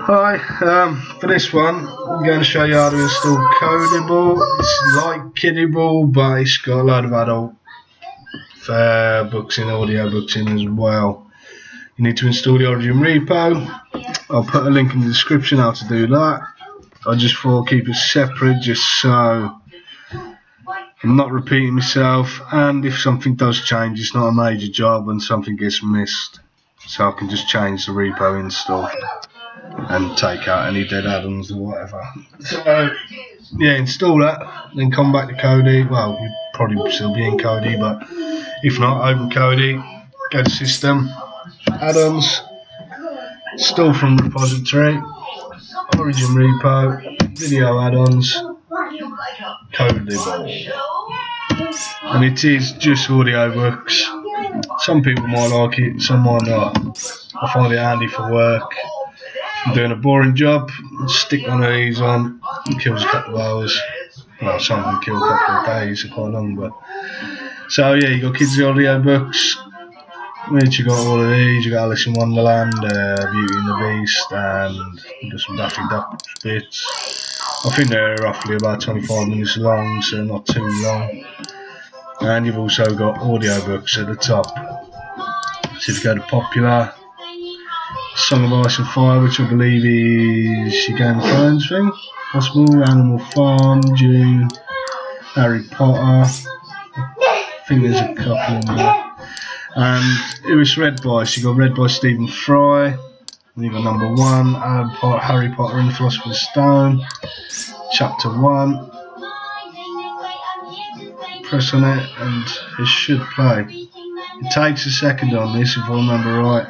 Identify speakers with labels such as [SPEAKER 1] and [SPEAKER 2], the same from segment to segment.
[SPEAKER 1] Hi, um, for this one, I'm going to show you how to install Kodible. It's like Kiddable, but it's got a load of adult fair books in, audio books in as well. You need to install the Origin repo. I'll put a link in the description how to do that. I just thought keep it separate just so I'm not repeating myself and if something does change it's not a major job and something gets missed so I can just change the repo install and take out any dead add-ons or whatever. So yeah, install that, then come back to Kodi. Well, you probably still be in Kodi, but if not, open Kodi, go to System, Add-ons, install from repository, Origin repo, video add-ons, Kodible. And it is just audio books. Some people might like it, some might not. I find it handy for work. I'm doing a boring job, stick one of these on, it kills a couple of hours. Well, some can kill a couple of days, they're quite long, but. So, yeah, you got kids' audio books, which you got all of these, you got Alice in Wonderland, uh, Beauty and the Beast, and just some Daffy Duck bits. I think they're roughly about 25 minutes long, so not too long. And you've also got audio books at the top. So if you go to popular, Song of Ice and Fire, which I believe is your Game of Thrones thing. Possible, Animal Farm, Dune, Harry Potter. I think there's a couple in there. And it was read by, so you got read by Stephen Fry. You got number one, Harry Potter and the Philosopher's Stone, chapter one. Press on it and it should play. It takes a second on this if I remember right.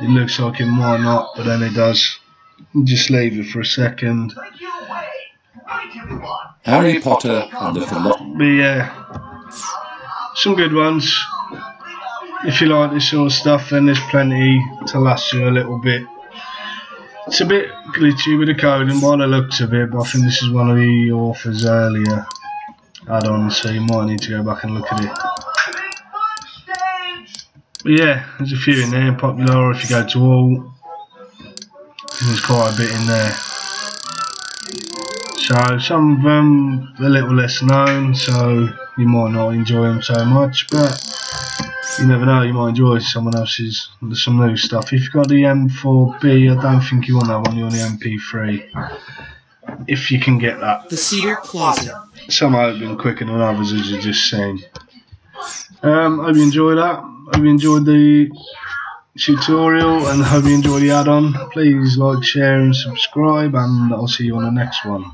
[SPEAKER 1] It looks like it might not, but then it does. Just leave it for a second.
[SPEAKER 2] Harry Potter and the Philosopher's
[SPEAKER 1] But yeah, some good ones. If you like this sort of stuff, then there's plenty to last you a little bit. It's a bit glitchy with the coding by the looks of it, but I think this is one of the author's earlier add-ons, so you might need to go back and look at it. But yeah, there's a few in there, popular if you go to all. There's quite a bit in there. So some of them a little less known, so you might not enjoy them so much, but you never know, you might enjoy someone else's, some new stuff. If you've got the M4B, I don't think you want that one, you want the MP3. If you can get that.
[SPEAKER 3] The Cedar Closet.
[SPEAKER 1] Some have been quicker than others, as you've just seen. Um, hope you enjoyed that. Hope you enjoyed the tutorial and hope you enjoyed the add-on. Please like, share and subscribe and I'll see you on the next one.